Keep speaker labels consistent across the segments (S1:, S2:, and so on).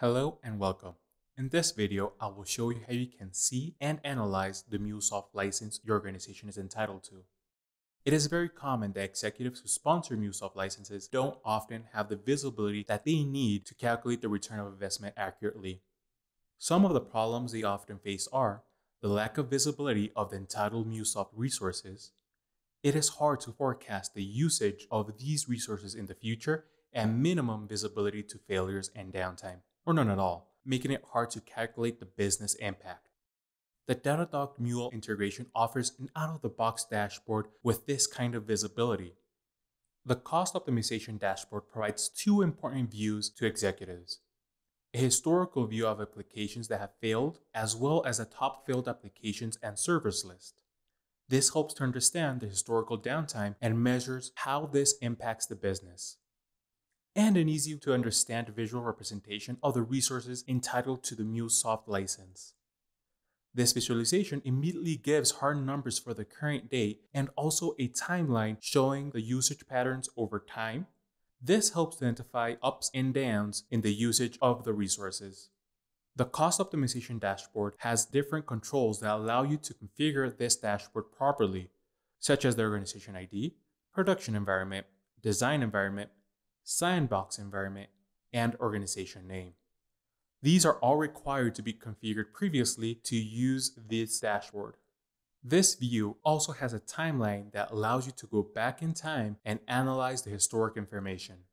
S1: Hello and welcome. In this video, I will show you how you can see and analyze the MuleSoft license your organization is entitled to. It is very common that executives who sponsor MuleSoft licenses don't often have the visibility that they need to calculate the return of investment accurately. Some of the problems they often face are the lack of visibility of the entitled MuleSoft resources. It is hard to forecast the usage of these resources in the future and minimum visibility to failures and downtime or none at all, making it hard to calculate the business impact. The Datadog Mule integration offers an out of the box dashboard with this kind of visibility. The cost optimization dashboard provides two important views to executives a historical view of applications that have failed, as well as a top failed applications and servers list. This helps to understand the historical downtime and measures how this impacts the business and an easy to understand visual representation of the resources entitled to the MuleSoft license. This visualization immediately gives hard numbers for the current date and also a timeline showing the usage patterns over time. This helps identify ups and downs in the usage of the resources. The cost optimization dashboard has different controls that allow you to configure this dashboard properly, such as the organization ID, production environment, design environment, sandbox environment, and organization name. These are all required to be configured previously to use this dashboard. This view also has a timeline that allows you to go back in time and analyze the historic information.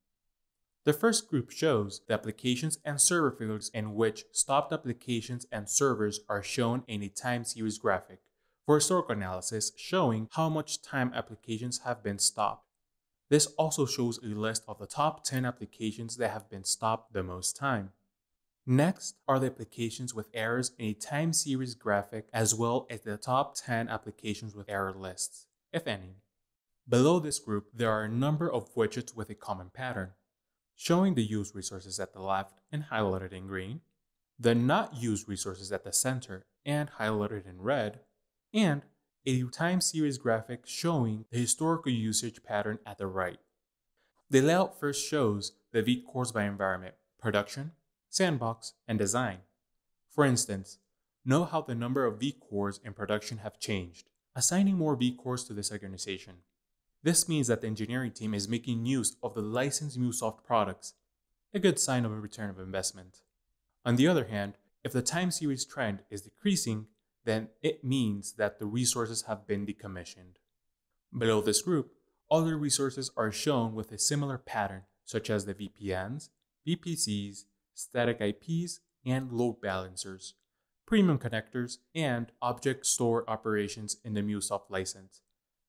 S1: The first group shows the applications and server fields in which stopped applications and servers are shown in a time series graphic for historical analysis showing how much time applications have been stopped. This also shows a list of the top 10 applications that have been stopped the most time. Next are the applications with errors in a time series graphic as well as the top 10 applications with error lists, if any. Below this group, there are a number of widgets with a common pattern, showing the used resources at the left and highlighted in green, the not used resources at the center and highlighted in red, and a time series graphic showing the historical usage pattern at the right. The layout first shows the vCores by environment, production, sandbox, and design. For instance, know how the number of vCores in production have changed, assigning more vCores to this organization. This means that the engineering team is making use of the licensed MuleSoft products, a good sign of a return of investment. On the other hand, if the time series trend is decreasing, then it means that the resources have been decommissioned. Below this group, other resources are shown with a similar pattern, such as the VPNs, VPCs, static IPs, and load balancers, premium connectors, and object store operations in the MuleSoft license.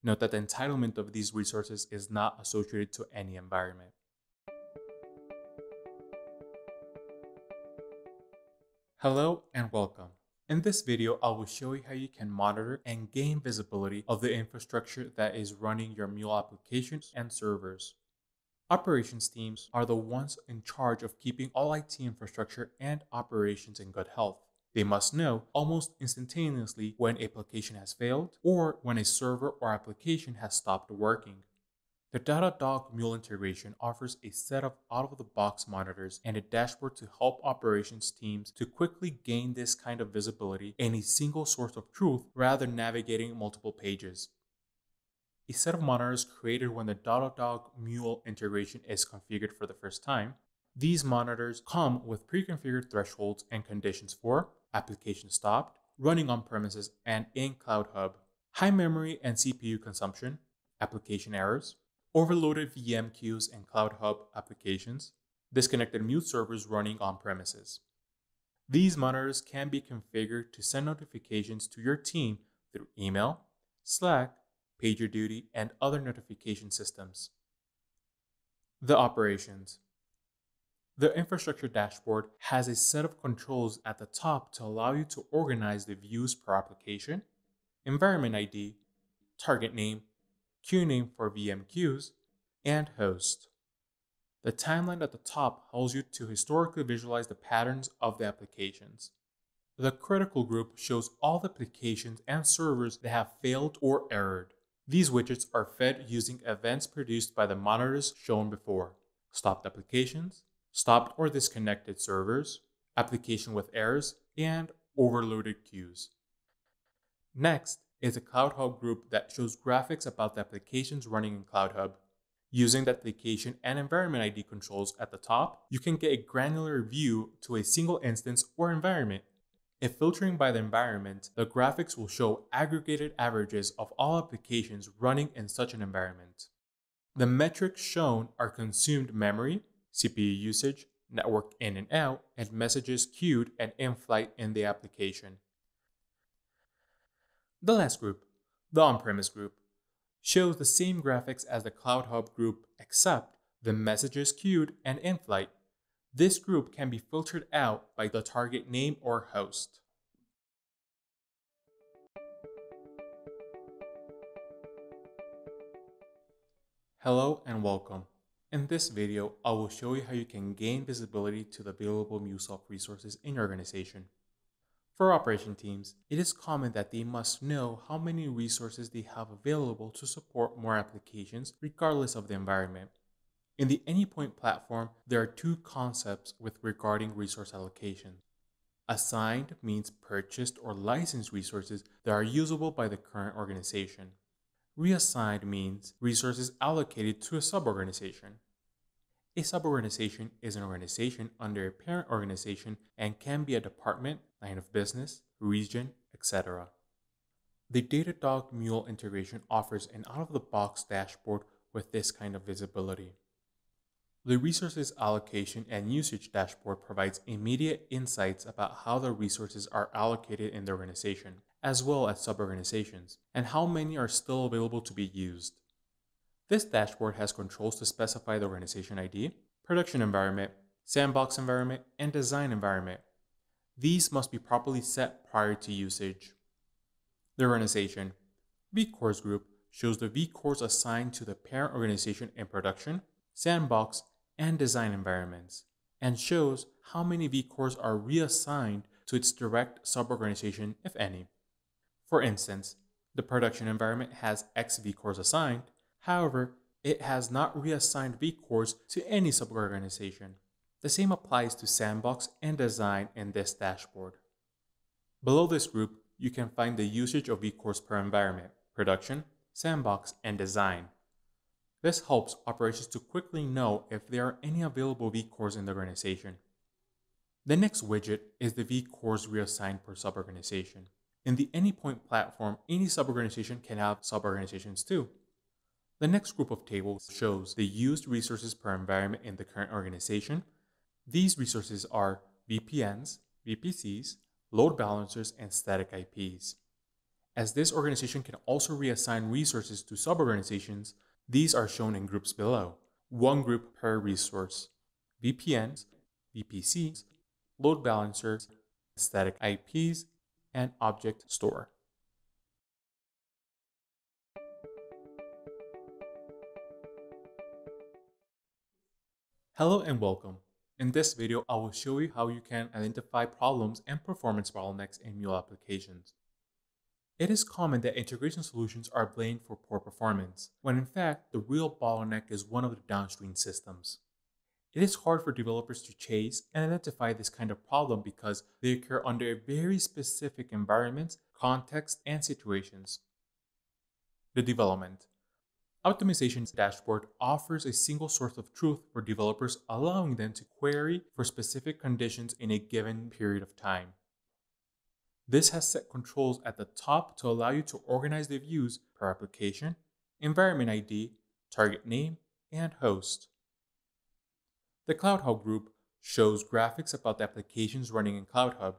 S1: Note that the entitlement of these resources is not associated to any environment. Hello and welcome. In this video, I will show you how you can monitor and gain visibility of the infrastructure that is running your Mule applications and servers. Operations teams are the ones in charge of keeping all IT infrastructure and operations in good health. They must know almost instantaneously when a application has failed or when a server or application has stopped working. The Datadog Mule integration offers a set of out-of-the-box monitors and a dashboard to help operations teams to quickly gain this kind of visibility in a single source of truth rather than navigating multiple pages. A set of monitors created when the Datadog Mule integration is configured for the first time. These monitors come with pre-configured thresholds and conditions for application stopped, running on premises and in Cloud Hub, high memory and CPU consumption, application errors, overloaded VM queues and Cloud Hub applications, disconnected Mule servers running on premises. These monitors can be configured to send notifications to your team through email, Slack, PagerDuty, and other notification systems. The operations. The infrastructure dashboard has a set of controls at the top to allow you to organize the views per application, environment ID, target name, queue name for VM queues, and host. The timeline at the top helps you to historically visualize the patterns of the applications. The critical group shows all the applications and servers that have failed or errored. These widgets are fed using events produced by the monitors shown before stopped applications, stopped or disconnected servers, application with errors, and overloaded queues. Next is a CloudHub group that shows graphics about the applications running in CloudHub. Using the application and environment ID controls at the top, you can get a granular view to a single instance or environment. If filtering by the environment, the graphics will show aggregated averages of all applications running in such an environment. The metrics shown are consumed memory, CPU usage, network in and out, and messages queued and in flight in the application. The last group, the on-premise group, shows the same graphics as the Cloud Hub group except the messages queued and in flight. This group can be filtered out by the target name or host. Hello and welcome. In this video, I will show you how you can gain visibility to the available MuleSoft resources in your organization. For operation teams, it is common that they must know how many resources they have available to support more applications regardless of the environment. In the Anypoint platform, there are two concepts with regarding resource allocation. Assigned means purchased or licensed resources that are usable by the current organization. Reassigned means resources allocated to a suborganization. A suborganization is an organization under a parent organization and can be a department, line of business, region, etc. The Datadog Mule integration offers an out-of-the-box dashboard with this kind of visibility. The Resources Allocation and Usage dashboard provides immediate insights about how the resources are allocated in the organization, as well as suborganizations, and how many are still available to be used. This dashboard has controls to specify the organization ID, production environment, sandbox environment, and design environment. These must be properly set prior to usage. The organization vCores group shows the vCores assigned to the parent organization in production, sandbox, and design environments, and shows how many vCores are reassigned to its direct suborganization, if any. For instance, the production environment has X vCores assigned, however, it has not reassigned vCores to any suborganization. The same applies to Sandbox and Design in this dashboard. Below this group, you can find the usage of vCores per environment, production, sandbox, and design. This helps operations to quickly know if there are any available vCores in the organization. The next widget is the vCores reassigned per suborganization. In the Anypoint platform, any suborganization can have suborganizations too. The next group of tables shows the used resources per environment in the current organization these resources are VPNs, VPCs, load balancers, and static IPs. As this organization can also reassign resources to suborganizations, these are shown in groups below, one group per resource. VPNs, VPCs, load balancers, static IPs, and object store. Hello and welcome. In this video, I will show you how you can identify problems and performance bottlenecks in Mule applications. It is common that integration solutions are blamed for poor performance, when in fact, the real bottleneck is one of the downstream systems. It is hard for developers to chase and identify this kind of problem because they occur under very specific environments, contexts, and situations. The development. Optimization dashboard offers a single source of truth for developers, allowing them to query for specific conditions in a given period of time. This has set controls at the top to allow you to organize the views per application, environment ID, target name, and host. The CloudHub group shows graphics about the applications running in CloudHub.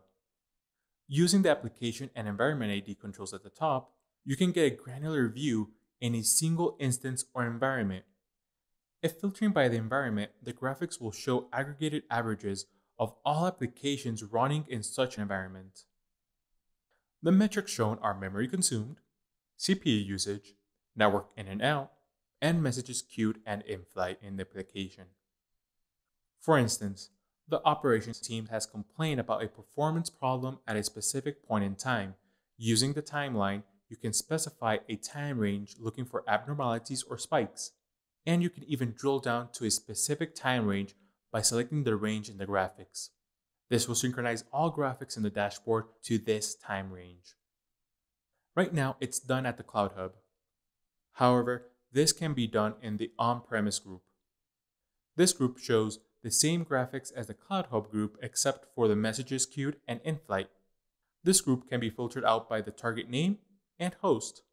S1: Using the application and environment ID controls at the top, you can get a granular view in a single instance or environment. If filtering by the environment, the graphics will show aggregated averages of all applications running in such an environment. The metrics shown are memory consumed, CPU usage, network in and out, and messages queued and in flight in the application. For instance, the operations team has complained about a performance problem at a specific point in time. Using the timeline, you can specify a time range looking for abnormalities or spikes. And you can even drill down to a specific time range by selecting the range in the graphics. This will synchronize all graphics in the dashboard to this time range. Right now, it's done at the Cloud Hub. However, this can be done in the on-premise group. This group shows the same graphics as the Cloud Hub group except for the messages queued and in-flight. This group can be filtered out by the target name and host.